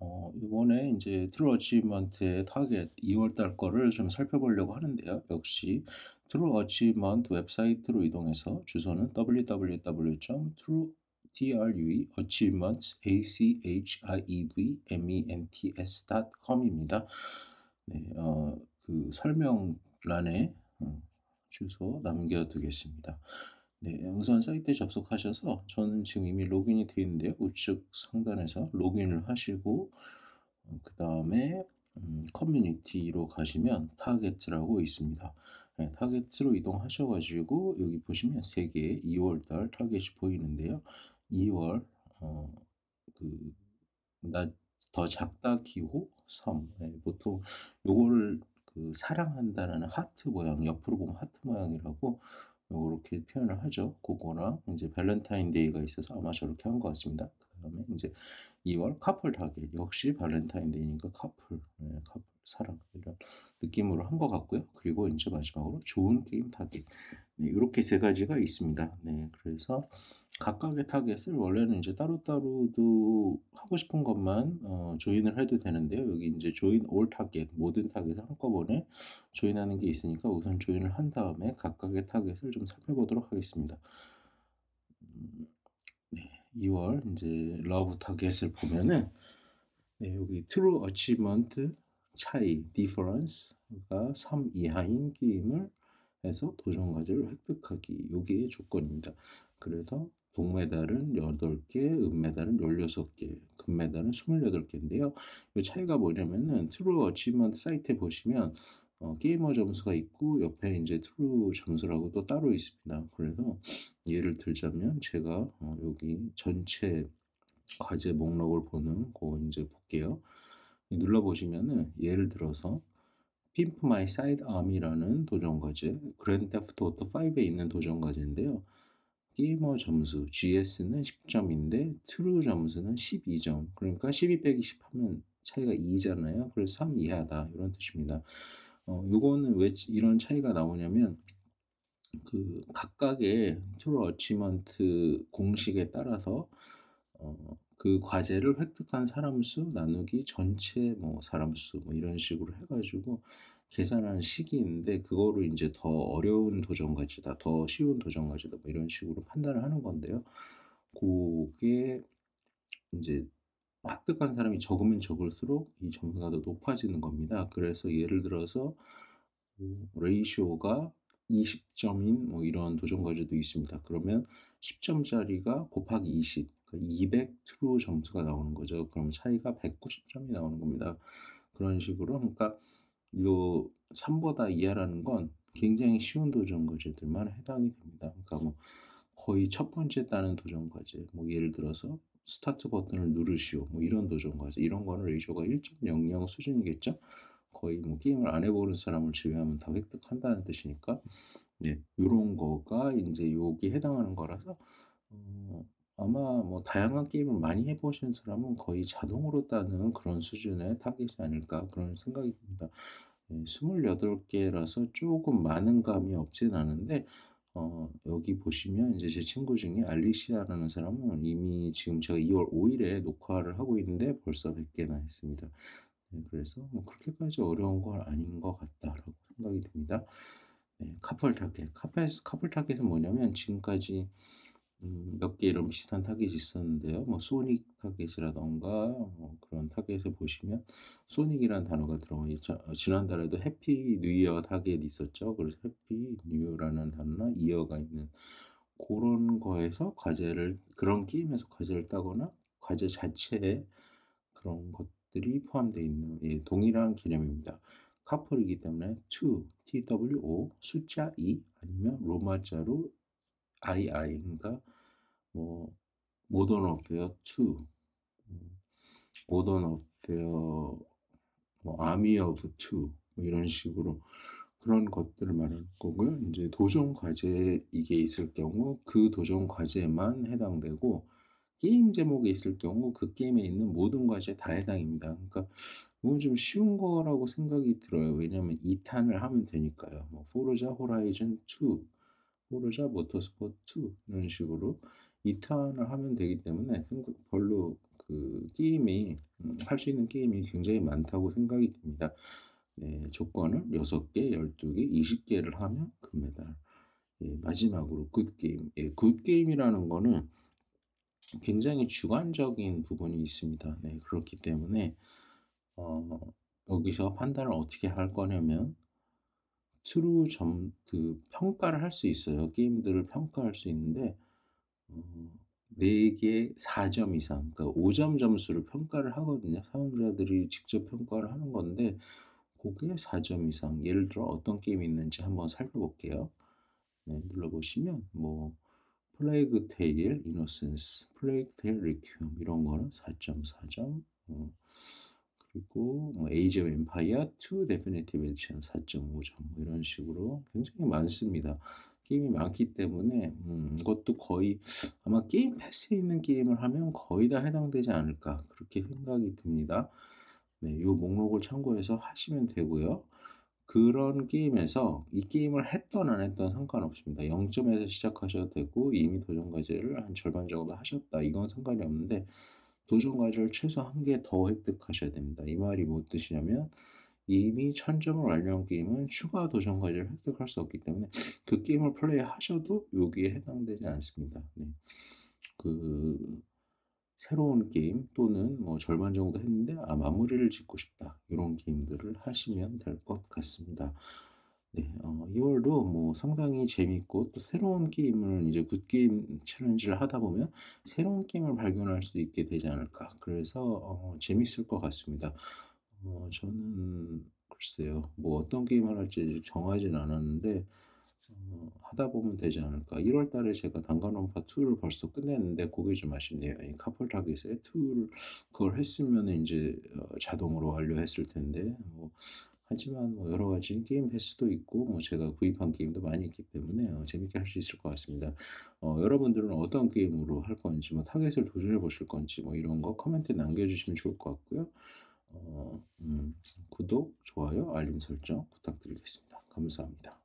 어 이번에 인제 True Achievement의 target 2월 달 거를 좀 살펴보려고 하는데요. 역시 True Achievement 웹사이트로 이동해서 주소는 www.true true achievements a c h i e e. 네, 어, 그 설명란에 어, 주소 남겨두겠습니다. 네, 우선 사이트에 접속하셔서 저는 지금 이미 로그인이 되어 있는데요. 우측 상단에서 로그인을 하시고 어, 그 다음에 음, 커뮤니티로 가시면 target이라고 있습니다. 네, target으로 이동하셔가지고 여기 보시면 세 개의 2월달 타겟이 보이는데요. 2월 어, 그, 나, 더 작다 기호 삼. 네, 보통 요거를 그 사랑한다라는 하트 모양, 옆으로 보면 하트 모양이라고 요렇게 표현을 하죠. 그거랑 이제 발렌타인데이가 있어서 아마 저렇게 한 것 같습니다. 그 다음에 이제 2월 카플 타겟 역시 발렌타인데이니까 커플, 네, 커플 사랑 이런 느낌으로 한 것 같고요. 그리고 이제 마지막으로 좋은 게임 타겟 네, 이렇게 세 가지가 있습니다. 네, 그래서 각각의 target을 원래는 이제 따로따로도 하고 싶은 것만 어, join을 해도 되는데요. 여기 이제 join all target 모든 target을 한꺼번에 join하는 게 있으니까 우선 join을 한 다음에 각각의 target을 좀 살펴보도록 하겠습니다. 음, 네, 2월 이제 love target을 보면은 네, 여기 True Achievement 차이 difference가 3 이하인 게임을 해서 도전 과제를 획득하기 요게 조건입니다. 그래서 동메달은 8개, 은메달은 16개, 금메달은 28개인데요. 이 차이가 뭐냐면은 True Achievement 사이트에 보시면 어, 게이머 점수가 있고 옆에 이제 true 점수라고 또 따로 있습니다. 그래서 예를 들자면 제가 어, 여기 전체 과제 목록을 보는 거 이제 볼게요. 눌러보시면은 예를 들어서 Pimp My Sidearm이라는 도전 과제, Grand Theft Auto 5에 있는 도전 과제인데요. 게이머 점수 GS는 10점인데 true 점수는 12점. 그러니까 12 빼기 10 하면 차이가 2잖아요. 그래서 3 이하다 이런 뜻입니다. 어, 요거는 왜 이런 차이가 나오냐면 그 각각의 True Achievement 공식에 따라서 어, 그 과제를 획득한 사람 수 나누기 전체 뭐 사람 수 뭐 이런 식으로 해가지고 계산하는 식이있는데 그거를 이제 더 어려운 도전 과제다, 더 쉬운 도전 과제다 뭐 이런 식으로 판단을 하는 건데요. 그게 이제 획득한 사람이 적으면 적을수록 이 점수가 더 높아지는 겁니다. 그래서 예를 들어서 뭐 ratio가 20점인 뭐 이런 도전 과제도 있습니다. 그러면 10점짜리가 곱하기 20, 그러니까 200 true 점수가 나오는 거죠. 그럼 차이가 190점이 나오는 겁니다. 그런 식으로 그러니까 요 3보다 이하라는 건 굉장히 쉬운 도전 과제들만 해당이 됩니다. 그러니까 뭐 거의 첫 번째 따는 도전 과제, 뭐 예를 들어서 스타트 버튼을 누르시오, 뭐 이런 도전 과제, 이런 거는 ratio가 1.00 수준이겠죠? 거의 뭐 게임을 안 해보는 사람을 제외하면 다 획득한다는 뜻이니까, 네, 요런 거가 이제 여기 해당하는 거라서, 어, 아마 뭐 다양한 게임을 많이 해 보신 사람은 거의 자동으로 따는 그런 수준의 타겟이 아닐까 그런 생각이 듭니다. 네, 28 개라서 조금 많은 감이 없진 않은데 어, 여기 보시면 이제 제 친구 중에 알리시아라는 사람은 이미 지금 제가 2월 5 일에 녹화를 하고 있는데 벌써 100 개나 했습니다. 네, 그래서 뭐 그렇게까지 어려운 건 아닌 것 같다라고 생각이 듭니다. 네, 커플 target. 커플, 커플 target은 뭐냐면 지금까지 음, 몇개 이런 비슷한 target이 있었는데요. 뭐 Sonic target이라던가 뭐 그런 target을 보시면 Sonic이라는 단어가 들어가 있죠. 어, 지난달에도 해피 뉴 이어 타겟이 있었죠. 그래서 happy new라는 단어나 이어가 있는 그런 거에서 과제를 그런 게임에서 과제를 따거나 과제 자체에 그런 것들이 포함되어 있는 예, 동일한 개념입니다. 커플이기 때문에 to, two, 숫자 2 아니면 로마자로 II 그러니까 뭐 Modern Warfare 2 Modern Warfare 뭐 Army of Two 뭐 이런 식으로 그런 것들을 말하는 거고요. 이제 도전 과제 이게 있을 경우 그 도전 과제만 해당되고 게임 제목에 있을 경우 그 게임에 있는 모든 과제에 다 해당입니다. 그러니까 이건 좀 쉬운 거라고 생각이 들어요. 왜냐하면 2탄을 하면 되니까요. 뭐 포르자 호라이즌 2 포르자 모터스포츠 2 이런 식으로 2탄을 하면 되기 때문에 별로 그 게임이 음 할수 있는 게임이 굉장히 많다고 생각이 듭니다. 네 조건을 6개, 12개, 20개를 하면 금메달. 예 마지막으로 good game. 예 good game이라는 거는 굉장히 주관적인 부분이 있습니다. 네 그렇기 때문에 어 여기서 판단을 어떻게 할 거냐면 true 점 그 평가를 할 수 있어요. 게임들을 평가할 수 있는데 어 4 개 4 점 이상 그러니까 5 점 점수를 평가를 하거든요. 사용자들이 직접 평가를 하는 건데 고게 4 점 이상 예를 들어 어떤 게임이 있는지 한번 살펴볼게요. 네 눌러 보시면 뭐 Plague Tale, Innocence, Plague Tale Requiem 이런 거는 4.4점 어 그리고 뭐 Age of Empires 2 Definitive Edition 4.5점 뭐 이런 식으로 굉장히 많습니다. 게임이 많기 때문에 음 이것도 거의 아마 Game Pass에 있는 게임을 하면 거의 다 해당되지 않을까 그렇게 생각이 듭니다. 네요 목록을 참고해서 하시면 되고요. 그런 게임에서 이 게임을 했던 안 했던 상관없습니다. 0 점에서 시작하셔도 되고 이미 도전 과제를 한 절반 정도 하셨다 이건 상관이 없는데 도전 과제를 최소 1개 더 획득하셔야 됩니다. 이 말이 무슨 뜻이냐면 이미 1000 점을 완료한 게임은 추가 도전 과제를 획득할 수 없기 때문에 그 게임을 플레이하셔도 여기에 해당되지 않습니다. 네. 그 새로운 게임 또는 뭐 절반 정도 했는데 '아 마무리를 짓고 싶다.' 요런 게임들을 하시면 될 것 같습니다. 네. 어 2 월도 뭐 상당히 재밌고 또 새로운 게임을 이제 good game challenge를 하다 보면 새로운 게임을 발견할 수 있게 되지 않을까. 그래서 어 재밌을 것 같습니다. 어 저는 글쎄요. 뭐 어떤 게임을 할지 정하진 않았는데 어 하다 보면 되지 않을까. 1월 달에 제가 단간론파 2를 벌써 끝냈는데 그게 좀 아쉽네요. 이 커플 타깃의 2를 그걸 했으면은 인제 어 자동으로 완료했을 텐데 뭐 하지만 뭐 여러 가지 Game Pass도 있고 뭐 제가 구입한 게임도 많이 있기 때문에 어 재밌게 할 수 있을 것 같습니다. 어 여러분들은 어떤 게임으로 할 건지 뭐 타겟을 도전해 보실 건지 뭐 이런 거 코멘트에 남겨 주시면 좋을 것 같고요. 어 음 구독, 좋아요, 알림 설정 부탁드리겠습니다. 감사합니다.